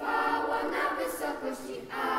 trwała na wysokości A.